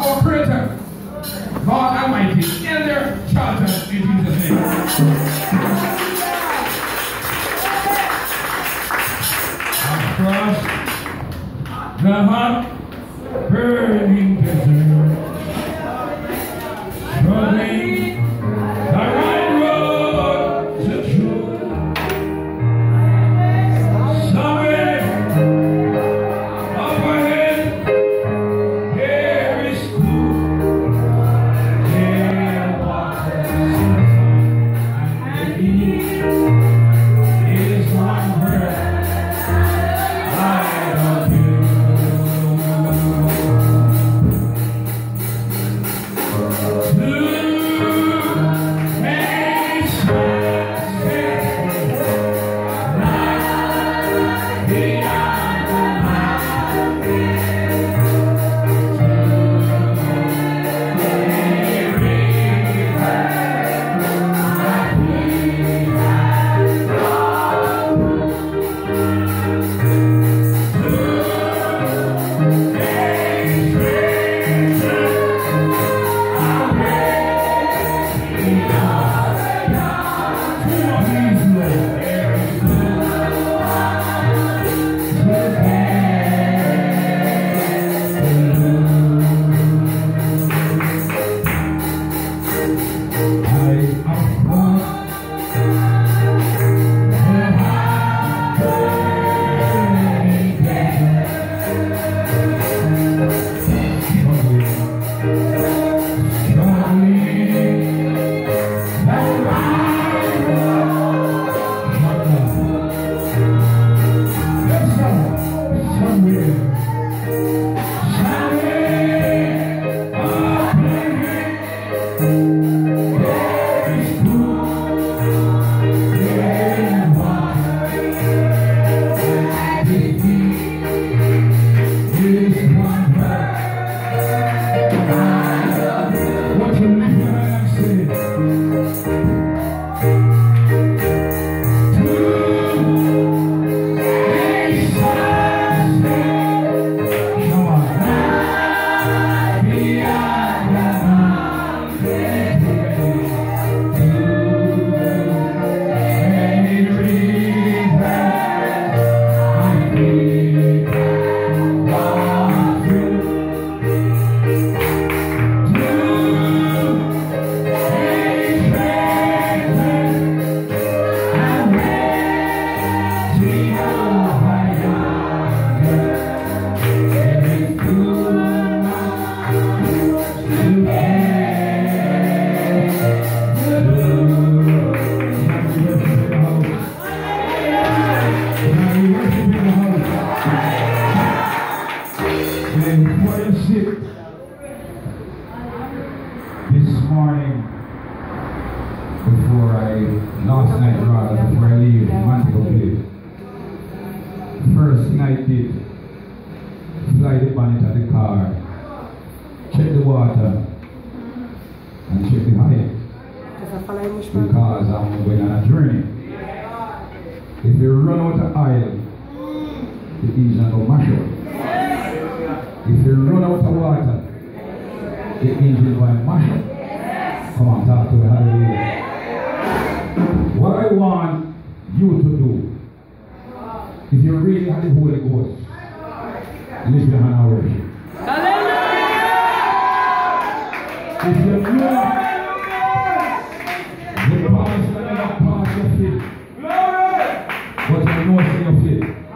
our Creator, God Almighty, in their children in Jesus' name. Across the heart, burn. mão assim, ó filho.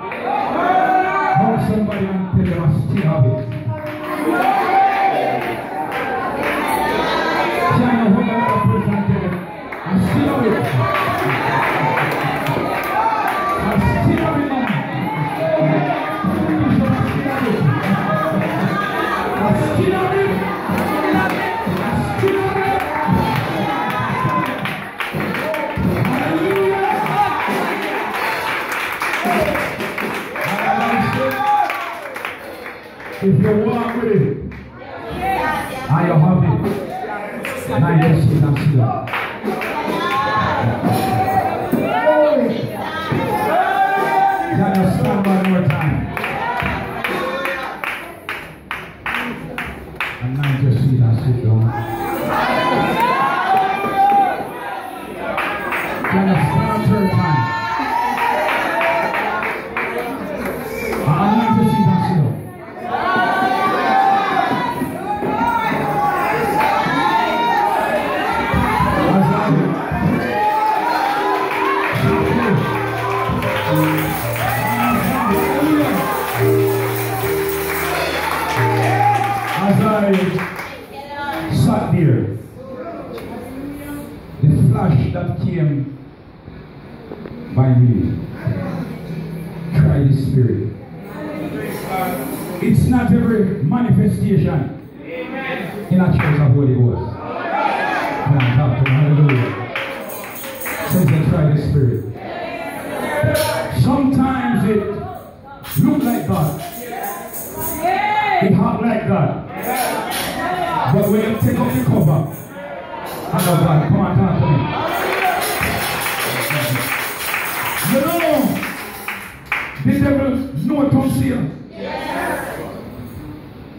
You walk with it. Are you happy? And I just you can see that. Can you stand one more time? And now just see that sit down. Can you stand third time? I now just see that sit down.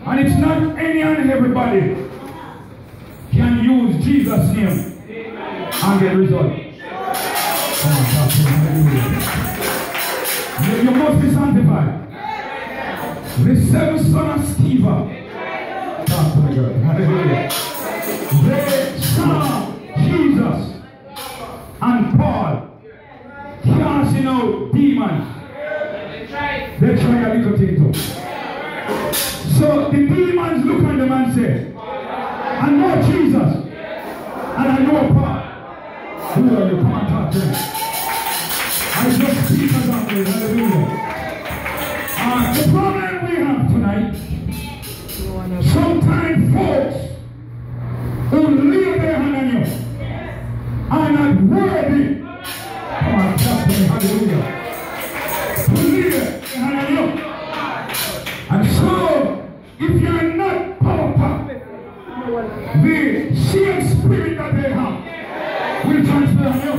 And it's not any and everybody can use Jesus' name and get results. You, you must be sanctified. The seven son of Stephen. To the. Hallelujah. the same spirit that they have. Will transfer.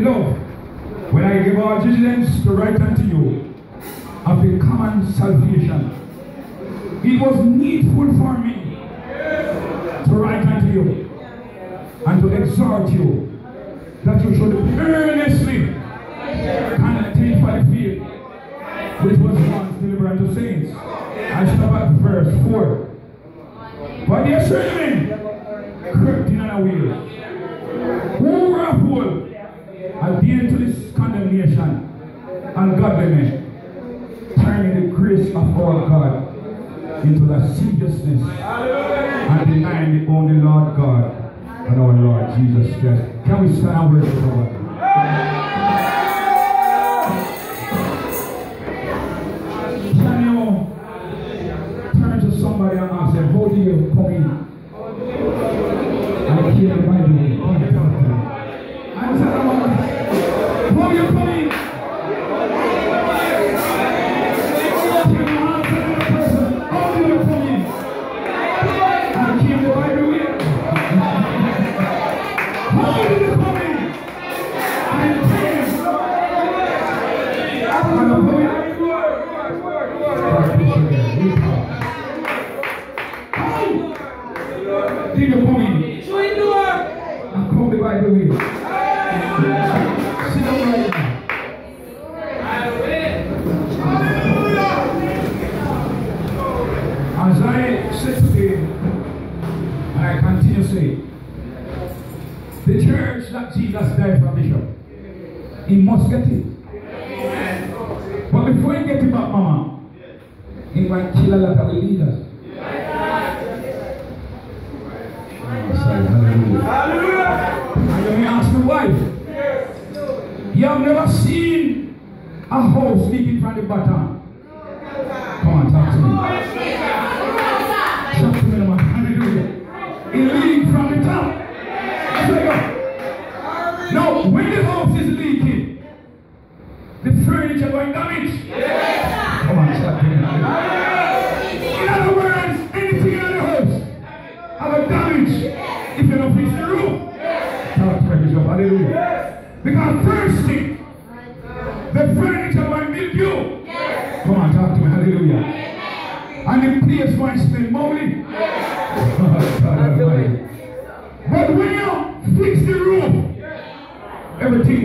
Lord, love. When I give our vigilance to write unto you of a common salvation, it was needful for me to write unto you and to exhort you that you should earnestly contend for the faith which was once delivered unto saints. I stop at verse 4. But are certainly, crept in on a wheel. government turning the grace of our God into lasciviousness and denying the only Lord God and our Lord Jesus Christ. Can we stand with the Lord? Come on, tell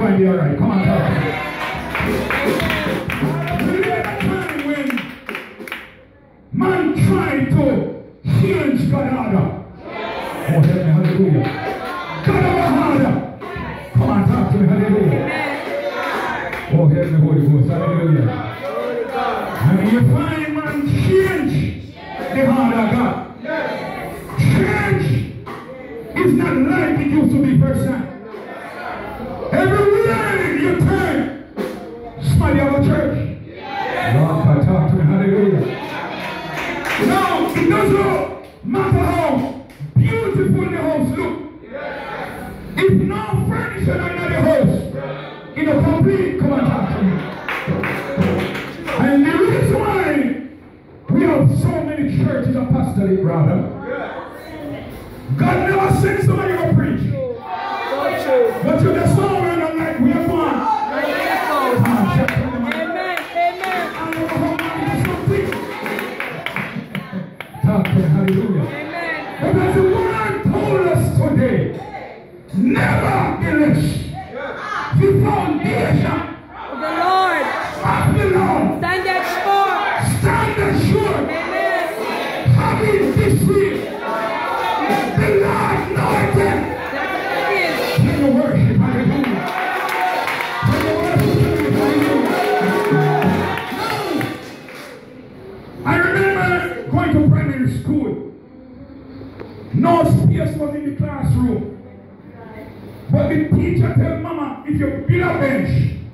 might be all right. Come on, come on. time when man tried to change God harder. Oh, help hallelujah. God harder. Come on, talk to me, hallelujah. Oh, help me, Holy hallelujah. And you find man change the harder God. Change is not like it used to be first time. perish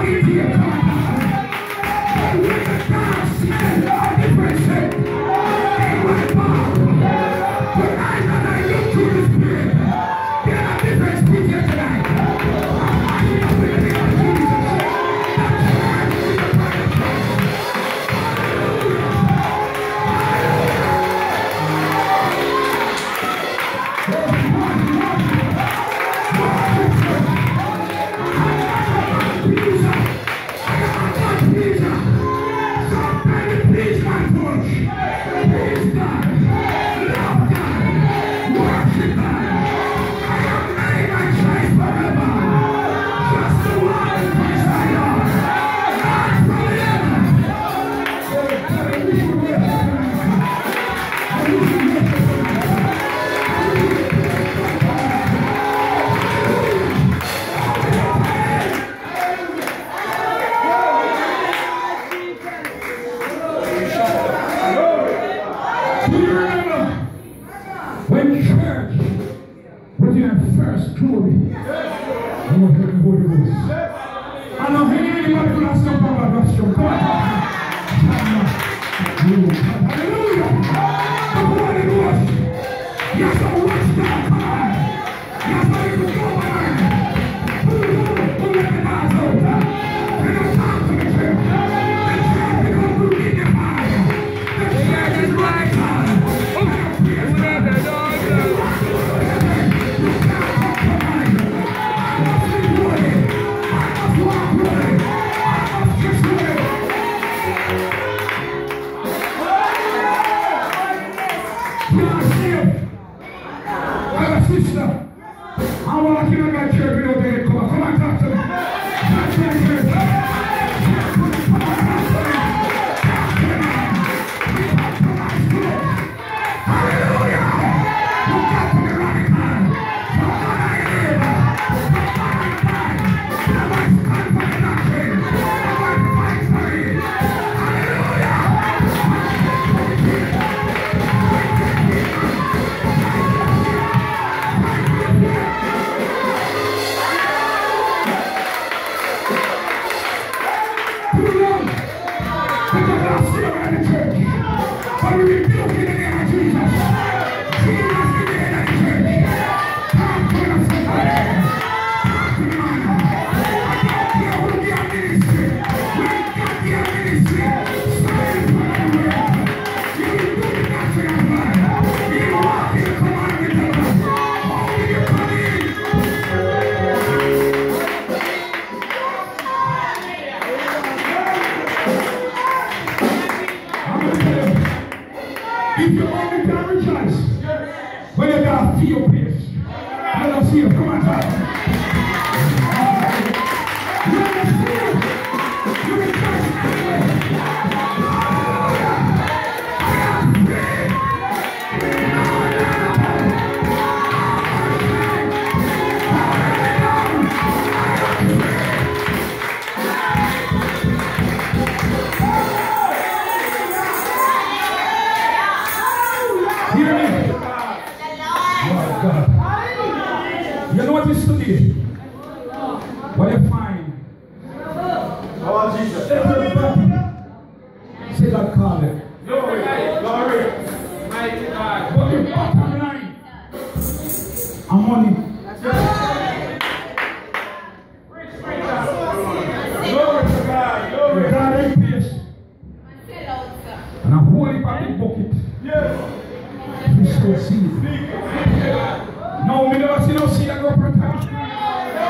Glória a Deus. Where did God feel pierced? Let us hear. Come on, Father. want me to, you see that girl for a time?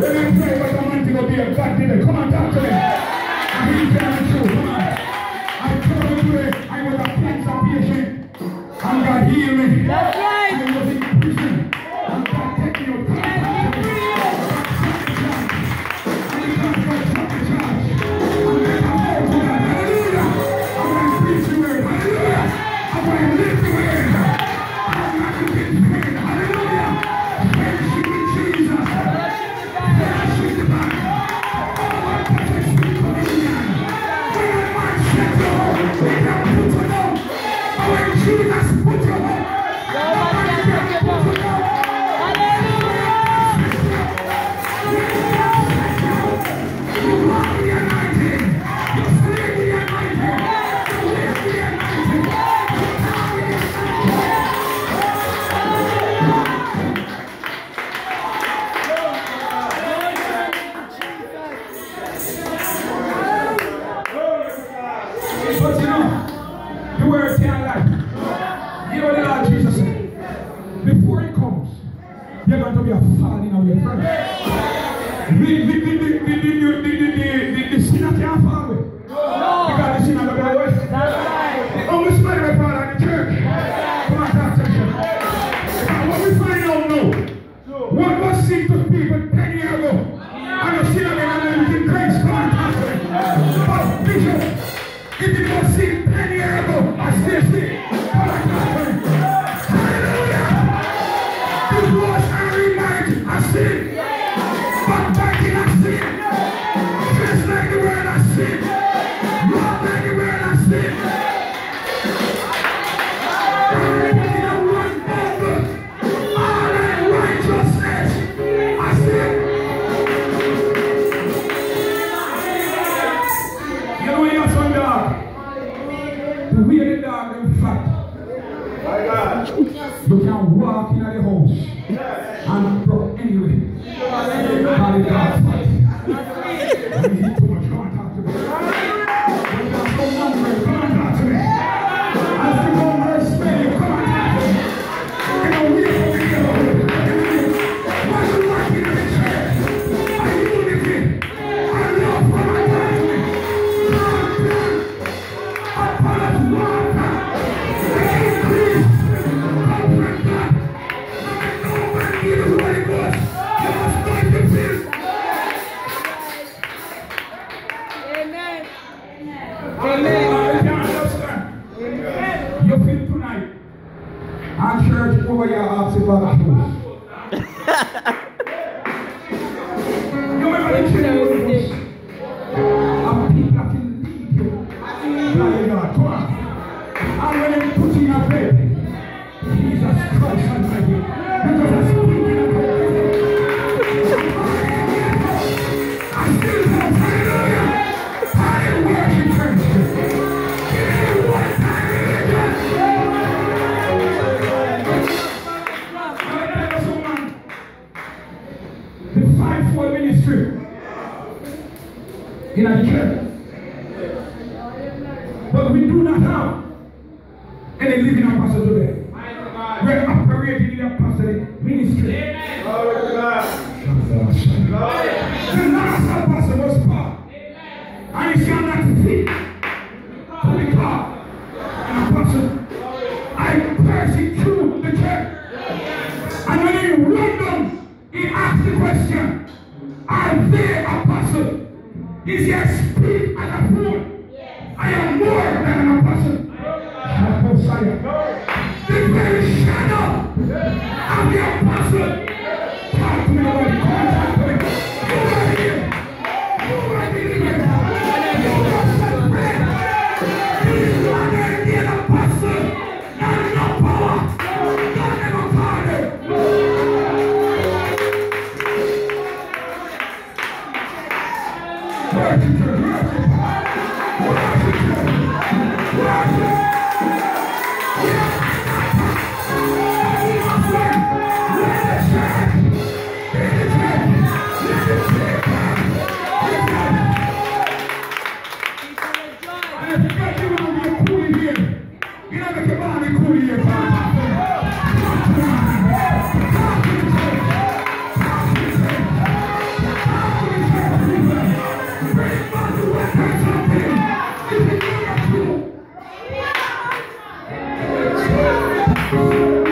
Every prayer that I want to be attracted, come and talk to me. Música